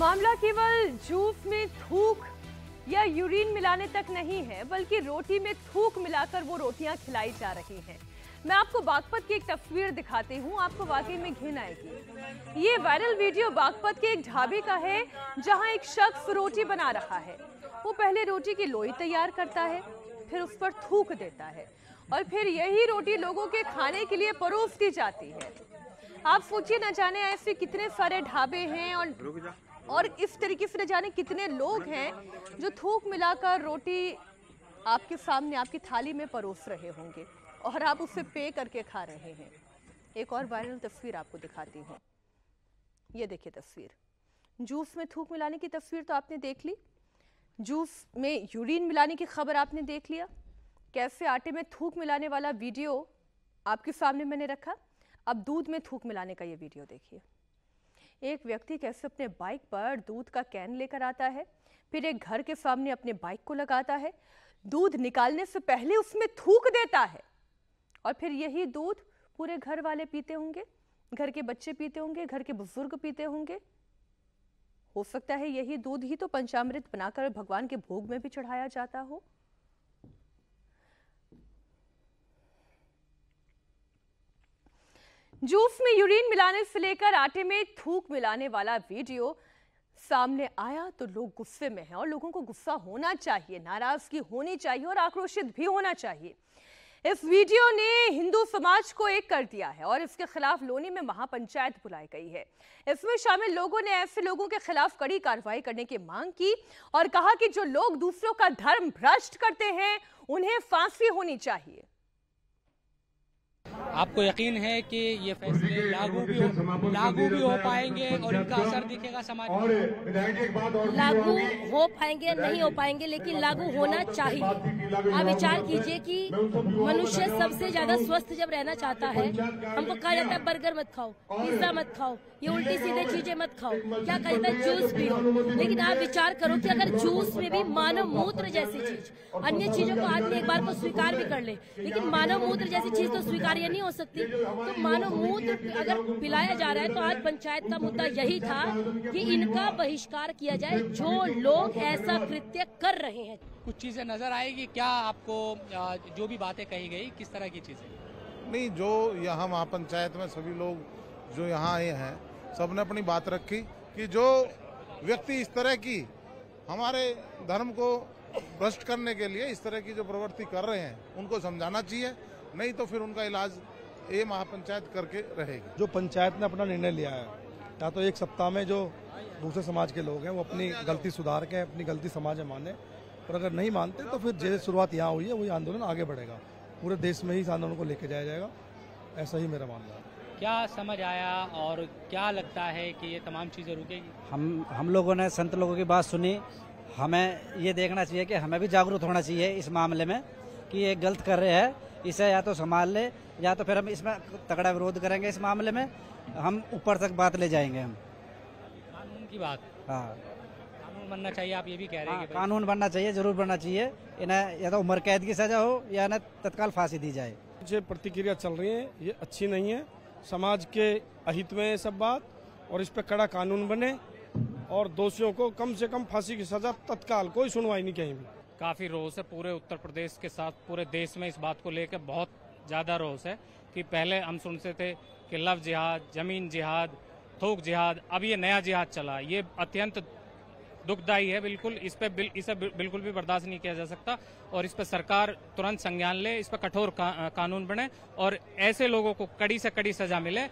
मामला केवल जूस में थूक या यूरिन मिलाने तक नहीं है, बल्कि रोटी में थूक मिलाकर वो रोटियाँ खिलाई जा रही हैं। मैं आपको बागपत की एक तस्वीर दिखाती हूँ, आपको वाकई में घिन आएगी। ये वायरल वीडियो बागपत के एक ढाबे का है, जहाँ एक शख्स रोटी बना रहा है। वो पहले रोटी की लोई तैयार करता है, फिर उस पर थूक देता है, और फिर यही रोटी लोगों के खाने के लिए परोस दी जाती है। आप सोचिए न जाने ऐसे कितने सारे ढाबे हैं और और इस तरीके से न जाने कितने लोग हैं जो थूक मिलाकर रोटी आपके सामने, आपकी थाली में परोस रहे होंगे और आप उसे पे करके खा रहे हैं। एक और वायरल तस्वीर आपको दिखाती हूँ। ये देखिए तस्वीर। जूस में थूक मिलाने की तस्वीर तो आपने देख ली। जूस में यूरिन मिलाने की खबर आपने देख लिया। कैसे आटे में थूक मिलाने वाला वीडियो आपके सामने मैंने रखा। अब दूध में थूक मिलाने का ये वीडियो देखिए। एक व्यक्ति कैसे अपने बाइक पर दूध का कैन लेकर आता है? फिर एक घर के सामने अपने बाइक को लगाता है। दूध निकालने से पहले उसमें थूक देता है। और फिर यही दूध पूरे घर वाले पीते होंगे? घर के बच्चे पीते होंगे? घर के बुज़ुर्ग पीते होंगे? हो सकता है यही दूध ही तो पंचामृत बनाकर भगवान के भोग में भी चढ़ाया जाता हो। जूस में यूरिन मिलाने से लेकर आटे में थूक मिलाने वाला वीडियो सामने आया तो लोग गुस्से में हैं और लोगों को गुस्सा होना चाहिए, नाराज़गी होनी चाहिए और आक्रोशित भी होना चाहिए। इस वीडियो ने हिंदू समाज को एक कर दिया है और इसके खिलाफ लोनी में महापंचायत बुलाई गई है। इसमें शामिल लोगों ने ऐसे लोगों के खिलाफ कड़ी कार्रवाई करने की मांग की और कहा कि जो लोग दूसरों का धर्म भ्रष्ट करते हैं, उन्हें फांसी होनी चाहिए। आपको यकीन है कि ये फैसले लागू भी हो लागू भी हो पाएँगे और इनका असर दिखेगा समाज और में विधायक एक बात और लागू हो पाएँगे नहीं हो पाएँगे लेकिन लागू होना चाहिए। आप विचार कीजिए कि मनुष्य सबसे ज़्यादा स्वस्थ जब रहना चाहता है हमको कहा जाता है बर्गर मत खाओ पिज्जा मत खाओ ये उल्टी सीधे चीज़ें मत खाओ। क्या कहा जाता है जूस पियो लेकिन आप विचार करो कि अगर जूस में भी मानव मूत्र जैसी चीज़ अन्य चीज़ों को आदमी एक बार को स्वीकार भी कर ले। लेकिन मानव मूत्र जैसी चीज़ तो स्वीकार्य नहीं हो सकती। तो मानव मूत्र अगर पिलाया जा रहा है तो आज पंचायत का मुद्दा यही था कि इनका बहिष्कार किया जाए जो लोग ऐसा कृत्य कर रहे हैं। कुछ चीज़ें नज़र आएगी? क्या आपको जो भी बातें कही गई किस तरह की चीज़ें? नहीं जो यहाँ महापंचायत में सभी लोग जो यहाँ आए हैं सबने अपनी बात रखी कि जो व्यक्ति इस तरह की हमारे धर्म को भ्रष्ट करने के लिए इस तरह की जो प्रवृत्ति कर रहे हैं उनको समझाना चाहिए। नहीं तो फिर उनका इलाज ये महापंचायत करके रहेगी। जो पंचायत ने अपना निर्णय लिया है या तो एक सप्ताह में जो दूसरे समाज के लोग हैं वो अपनी गलती सुधार के अपनी गलती समाज में माने। और अगर नहीं मानते तो फिर जैसे शुरुआत यहाँ हुई है वही आंदोलन आगे बढ़ेगा। पूरे देश में ही इस आंदोलन को लेके जाया जाएगा। ऐसा ही मेरा मानना है। क्या समझ आया और क्या लगता है कि ये तमाम चीज़ें रुकेगी? हम हम लोगों ने संत लोगों की बात सुनी। हमें ये देखना चाहिए कि हमें भी जागरूक होना चाहिए इस मामले में कि ये गलत कर रहे हैं। इसे या तो संभाल ले या तो फिर हम इसमें तगड़ा विरोध करेंगे इस मामले में। हम ऊपर तक बात ले जाएँगे हम। कानून की बात। हाँ। कानून बनना चाहिए आप ये भी कह रहे हैं हाँ, कानून बनना चाहिए ज़रूर बनना चाहिए। इन्हें या तो उम्र कैद की सजा हो या इन्हें तत्काल फांसी दी जाए। जो प्रतिक्रिया चल रही है ये अच्छी नहीं है। समाज के अहित में ये सब बात और इस पर कड़ा कानून बने और दोषियों को कम से कम फांसी की सजा तत्काल कोई सुनवाई नहीं कहीं भी काफ़ी रोष है पूरे उत्तर प्रदेश के साथ पूरे देश में इस बात को लेकर बहुत ज़्यादा रोष है कि पहले हम सुनते थे कि लव जिहाद ज़मीन जिहाद थोक जिहाद अब ये नया जिहाद चला। ये अत्यंत दुखदायी है बिल्कुल। इस पे बिल, इसे बिल्कुल भी बर्दाश्त नहीं किया जा सकता और इस पर सरकार तुरंत संज्ञान ले इस पर कठोर का, कानून बने और ऐसे लोगों को कड़ी से कड़ी सजा मिले।